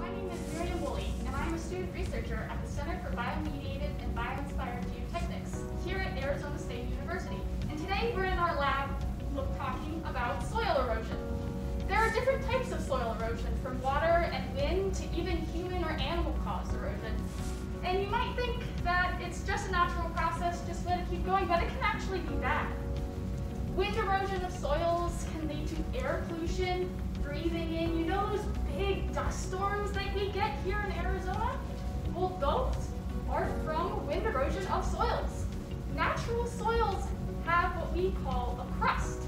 My name is Miriam Woolley, and I am a student researcher at the Center for Biomediated and Bioinspired Geotechnics here at Arizona State University. And today we're in our lab talking about soil erosion. There are different types of soil erosion, from water and wind to even human or animal-caused erosion. And you might think that it's just a natural process, just let it keep going, but it can actually be bad. Wind erosion of soils can lead to air pollution, breathing in, you know those big dust storms that we get here in Arizona? Well, those are from wind erosion of soils. Natural soils have what we call a crust.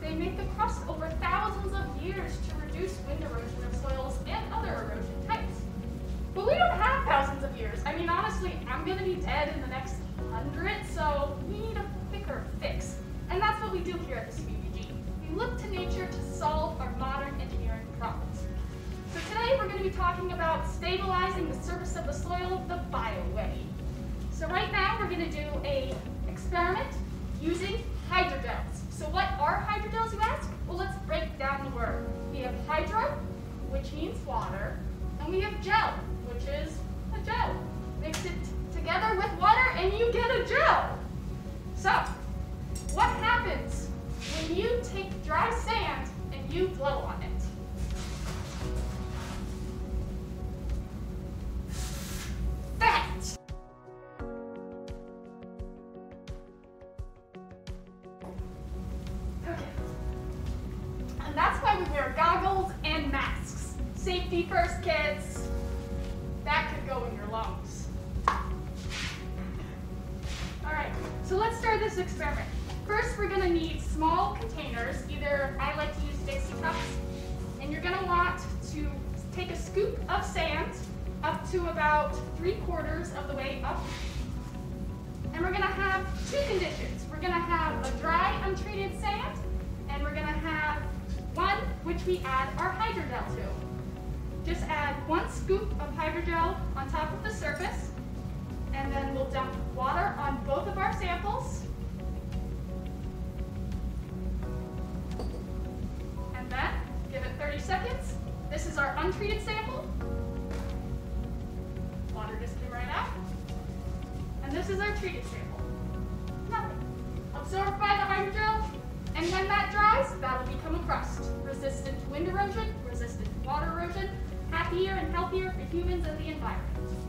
They make the crust over thousands of years to reduce wind erosion of soils and other erosion types. But we don't have thousands of years. I mean, honestly, I'm gonna be dead in the next hundred, so talking about stabilizing the surface of the soil the bio way. So right now we're going to do a experiment using hydrogels. So what are hydrogels, you ask? Well, let's break down the word. We have hydro, which means water, and we have gel, which is a gel. Mix it together with water and you get a gel. So, what happens when you take dry sand and you blow on it? We wear goggles and masks. Safety first, kids. That could go in your lungs. All right, so let's start this experiment. First, we're gonna need small containers. Either I like to use Dixie cups, and you're gonna want to take a scoop of sand up to about three quarters of the way up. And we're gonna have two conditions. We're gonna have a dry, untreated sand, and we're gonna have which we add our hydrogel to. Just add one scoop of hydrogel on top of the surface, and then we'll dump water on both of our samples. And then give it 30 seconds. This is our untreated sample. Water just came right out. And this is our treated sample. Nothing. Absorbed by the hydrogel, dries, that'll become a crust. Resistant to wind erosion, resistant to water erosion, happier and healthier for humans and the environment.